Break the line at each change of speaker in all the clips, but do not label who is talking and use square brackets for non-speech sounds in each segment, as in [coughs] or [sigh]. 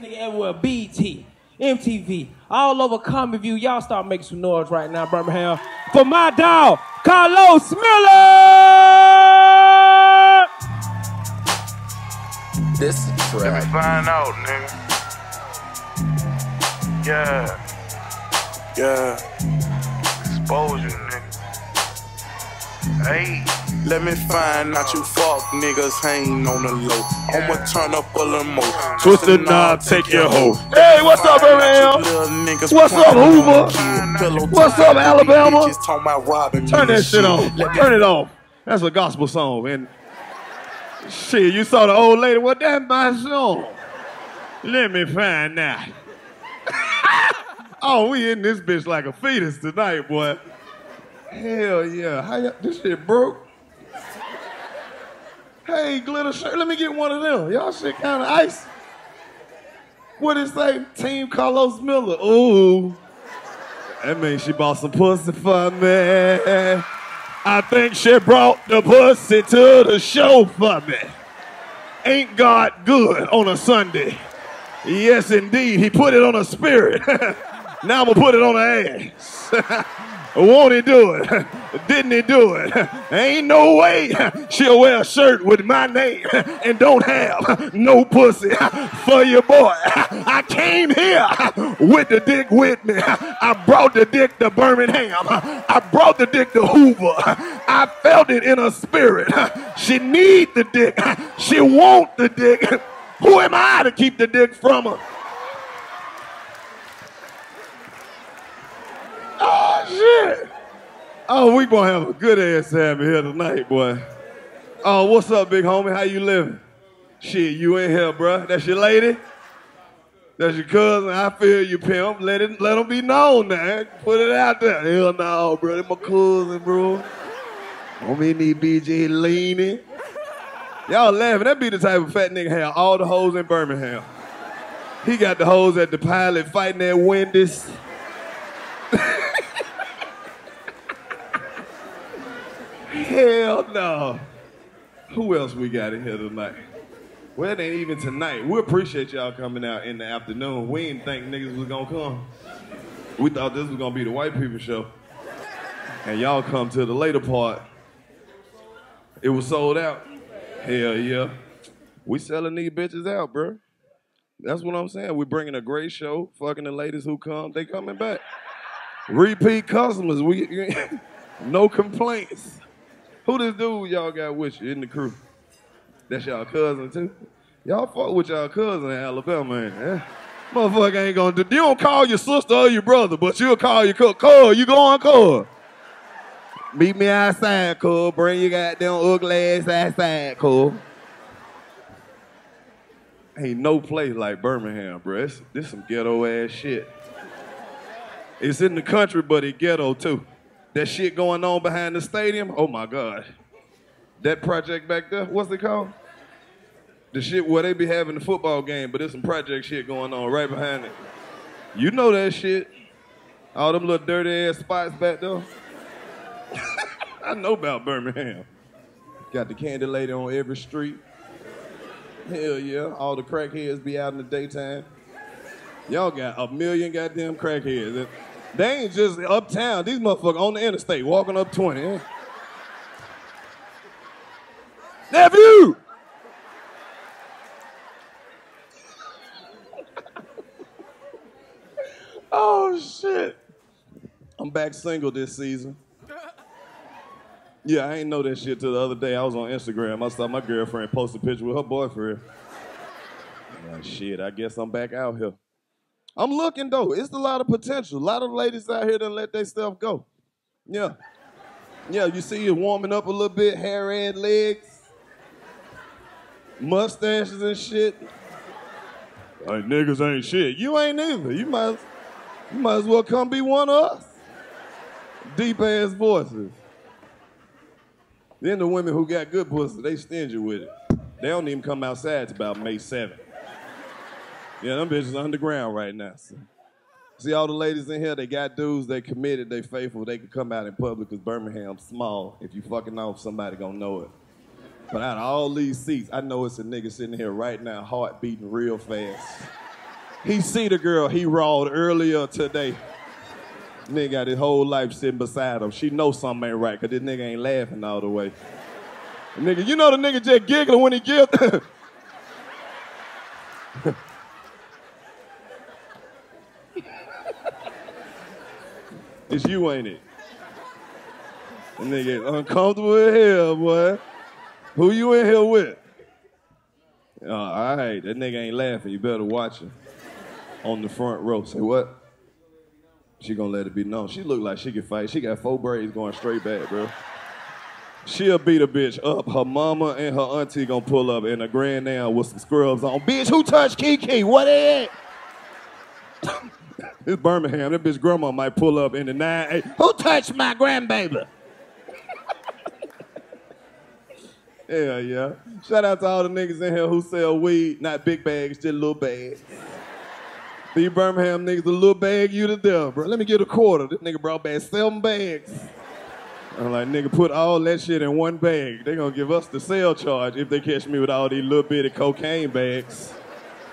Nigga everywhere, BET, MTV, all over Comic View. Y'all start making some noise right now, Birmingham. For my dog, Karlous Miller!
This is
Let me
track.
find out, nigga. Yeah. Yeah. Expose you, nigga. Hey.
Let me find out you fuck niggas ain't on the low. I'ma turn up a little more.
Twist the knob, take your hoe.
Hey, what's up, Birmingham? What's up, Hoover? What's up, Alabama?
Turn that shit on. Turn it off. That's a gospel song, man. Shit, you saw the old lady. What that my song? Let me find out. [laughs] oh, we in this bitch like a fetus tonight, boy. Hell yeah. How ya this shit broke? Hey, glitter shirt, let me get one of them. Y'all shit kind of ice. What it say? Team Karlous Miller. Ooh. That means she bought some pussy for me. I think she brought the pussy to the show for me. Ain't God good on a Sunday? Yes, indeed. He put it on a spirit. [laughs] now I'm gonna put it on an ass. [laughs] Won't he do it? [laughs] Didn't he do it? [laughs] Ain't no way [laughs] she'll wear a shirt with my name and don't have no pussy for your boy. I came here with the dick with me. I brought the dick to Birmingham. I brought the dick to Hoover. I felt it in her spirit. She need the dick. She want the dick. Who am I to keep the dick from her? Oh shit! Oh, we gonna have a good ass time here tonight, boy. Oh, what's up, big homie? How you living? Shit, you in here, bruh. That's your lady. That's your cousin. I feel you, pimp. Let it, let them be known, man. Put it out there. Hell no, bro. That's my cousin, bro. Me need BJ leaning. Y'all laughing. That be the type of fat nigga have all the hoes in Birmingham. He got the hoes at the pilot fighting at Wendy's. Hell no. Who else we got in here tonight? Well, it ain't even tonight. We appreciate y'all coming out in the afternoon. We didn't think niggas was gonna come. We thought this was gonna be the white people show. And y'all come to the later part. It was sold out. Hell yeah. We selling these bitches out, bro. That's what I'm saying. we bringing a great show. Fucking the ladies who come, they coming back. Repeat customers. We [laughs] no complaints. Who this dude y'all got with you in the crew? That's y'all cousin too. Y'all fuck with y'all cousin in Alabama, man. Yeah. Motherfucker ain't gonna do. You don't call your sister or your brother, but you'll call your co. Cuz, you going, cuz? Meet me outside, cuz. Bring your goddamn ugly ass outside, cuz. Ain't no place like Birmingham, bro. It's, this some ghetto ass shit. It's in the country, but it ghetto too. That shit going on behind the stadium, oh my God. That project back there, what's it called? The shit where they be having the football game, but there's some project shit going on right behind it. You know that shit. All them little dirty ass spots back there. [laughs] I know about Birmingham. Got the candy lady on every street. Hell yeah. All the crackheads be out in the daytime. Y'all got a million goddamn crackheads. They ain't just uptown. These motherfuckers on the interstate walking up 20. eh? Nephew! [laughs] oh shit. I'm back single this season. Yeah, I ain't know that shit till the other day. I was on Instagram. I saw my girlfriend post a picture with her boyfriend. Like, shit, I guess I'm back out here. I'm looking though. It's a lot of potential. A lot of ladies out here done let their stuff go. Yeah. Yeah, you see you warming up a little bit, hair and legs, mustaches and shit. Like niggas ain't shit. You ain't either. You might, you might as well come be one of us. Deep ass voices. Then the women who got good pussy, they stingy with it. They don't even come outside till about May 7th. Yeah, them bitches underground right now. So. See all the ladies in here, they got dudes, they committed, they faithful, they can come out in public because Birmingham's small. If you fucking off, somebody gonna know it. But out of all these seats, I know it's a nigga sitting here right now, heart beating real fast. He see the girl he rawed earlier today. Nigga got his whole life sitting beside him. She know something ain't right, cause this nigga ain't laughing all the way. Nigga, you know the nigga just giggling when he giggles. [coughs] [laughs] it's you, ain't it? The nigga uncomfortable as hell, boy. Who you in here with? Uh, all right, that nigga ain't laughing. You better watch him. On the front row. Say what? She gonna let it be known. She look like she can fight. She got four braids going straight back, bro. She'll beat a bitch up. Her mama and her auntie gonna pull up in a grand now with some scrubs on. Bitch, who touched Kiki? What is it? It's Birmingham. That bitch grandma might pull up in the nine eight. Who touched my grandbaby? [laughs] yeah, yeah. Shout out to all the niggas in here who sell weed, not big bags, just little bags. These Birmingham niggas a little bag you to death, bro. Let me get a quarter. This nigga brought back seven bags. I'm like, nigga, put all that shit in one bag. They gonna give us the sale charge if they catch me with all these little bitty cocaine bags.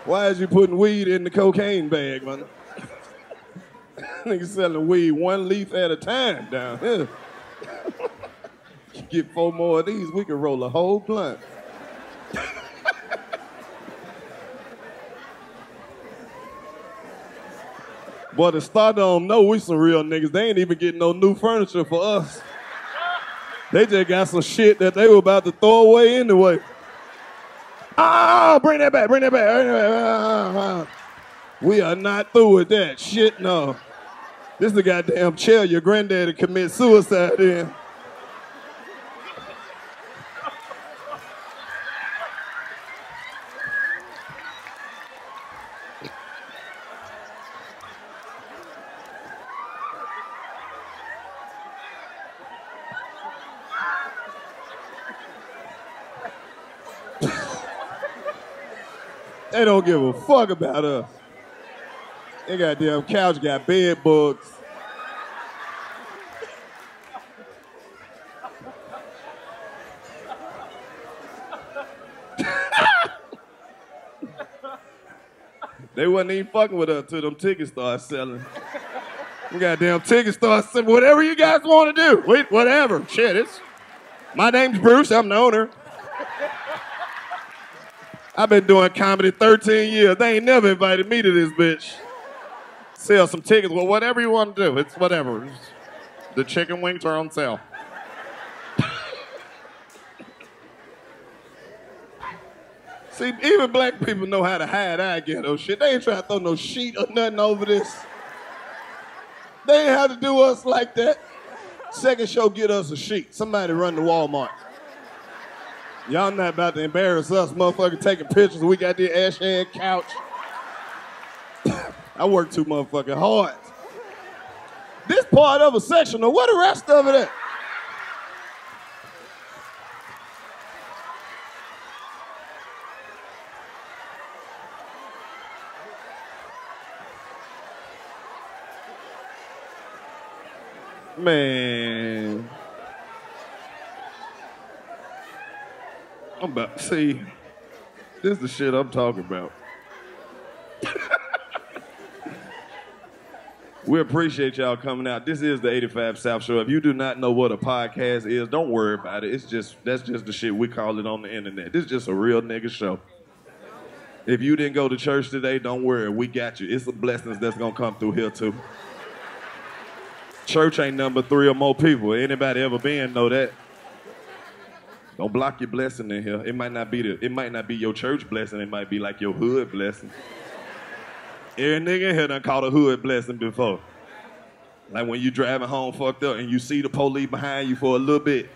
Why is you putting weed in the cocaine bag, man? Nigga selling weed one leaf at a time down here. Get four more of these, we can roll a whole blunt. But the star don't know we some real niggas. They ain't even getting no new furniture for us. They just got some shit that they were about to throw away anyway. Ah, bring that back, bring that back. We are not through with that shit, no. This is the goddamn chair your granddaddy commit suicide in. [laughs] They don't give a fuck about us. They goddamn couch got bed bugs. they wasn't even fucking with us till them tickets started selling. Them goddamn tickets started selling. Whatever you guys want to do. Wait, whatever. Shit, it's. My name's Bruce. I'm the owner. I've been doing comedy 13 years. They ain't never invited me to this bitch. Sell some tickets. Well, whatever you want to do, it's whatever. The chicken wings are on sale. [laughs] See, even black people know how to hide our ghetto shit. They ain't trying to throw no sheet or nothing over this. They ain't have to do us like that. Second show, get us a sheet. Somebody run to Walmart. Y'all not about to embarrass us, motherfucker, taking pictures. We got the ash hand couch. I work too motherfucking hard. This part of a sectional, where the rest of it at? Man. I'm about to see. This is the shit I'm talking about. We appreciate y'all coming out. This is the 85 South Show. If you do not know what a podcast is, don't worry about it. It's just that's just the shit we call it on the internet. This is just a real nigga show. If you didn't go to church today, don't worry. We got you. It's the blessings that's gonna come through here too. Church ain't number three or more people. Anybody ever been know that? Don't block your blessing in here. It might not be the, it might not be your church blessing. It might be like your hood blessing. Every nigga in here done caught a hood blessing before. Like when you driving home fucked up and you see the police behind you for a little bit,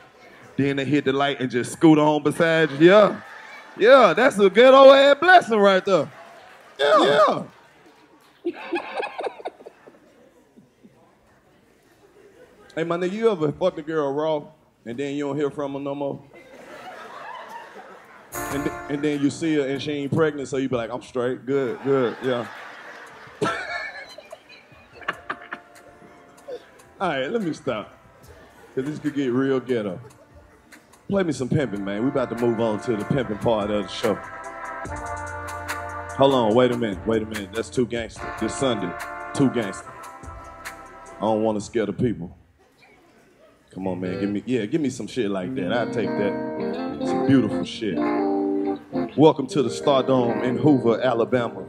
then they hit the light and just scoot on beside you. Yeah, yeah, that's a good old ass blessing right there. Yeah, yeah. [laughs] hey, my nigga, you ever fucked a girl raw and then you don't hear from her no more? And, th- and then you see her and she ain't pregnant, so you be like, I'm straight, good, good, yeah. All right, let me stop. Because this could get real ghetto. Play me some pimping, man. We about to move on to the pimping part of the show. Hold on, wait a minute, wait a minute. That's too gangster. This Sunday, too gangster. I don't want to scare the people. Come on, man, give me yeah, give me some shit like that. I take that. Some beautiful shit. Welcome to the Stardome in Hoover, Alabama.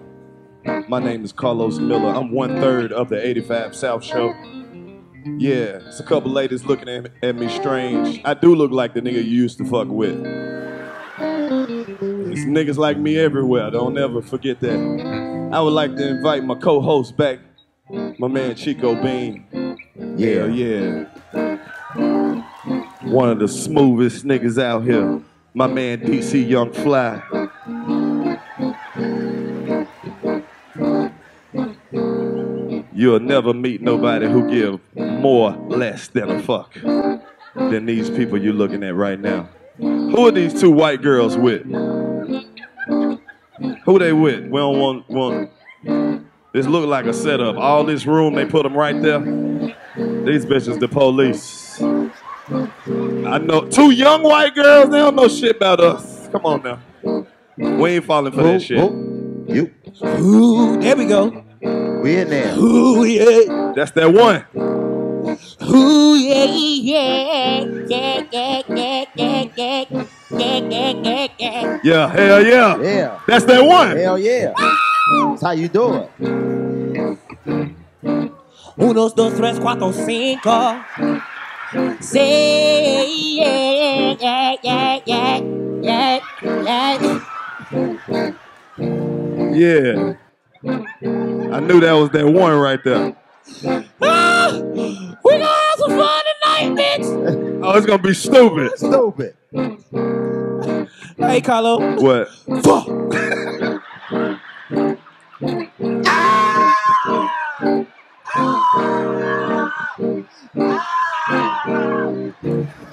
My name is Karlous Miller. I'm one third of the 85 South Show. Yeah, it's a couple ladies looking at, at me strange. I do look like the nigga you used to fuck with. There's niggas like me everywhere. Don't ever forget that. I would like to invite my co-host back, my man Chico Bean. Yeah, yeah. One of the smoothest niggas out here. My man DC Young Fly. You'll never meet nobody who give more less than a fuck than these people you're looking at right now. Who are these two white girls with? Who they with? We don't want want. This look like a setup. All this room, they put them right there. These bitches, the police. I know two young white girls. They don't know shit about us. Come on now. We ain't falling for that shit.
You,
Ooh, there we go.
we in there.
Ooh, yeah.
That's that one.
Ooh, yeah, yeah, yeah, yeah, yeah, yeah, yeah, yeah, yeah, yeah, yeah.
Hell yeah.
Yeah.
That's that one.
Hell yeah. That's how you do it.
Uno, dos, tres, cuatro, cinco. Say, yeah, yeah, yeah, yeah, yeah, yeah.
Yeah. I knew that was that one right there.
Some fun tonight, bitch. [laughs]
Oh, it's gonna be stupid.
Stupid.
Hey, Carlo.
What?
Fuck.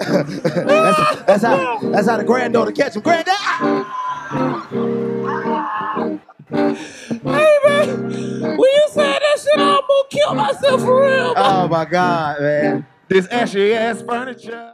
[laughs]
That's, that's how that's how the granddaughter catch him. Granddad. Oh my God, man.
This ashy ass furniture.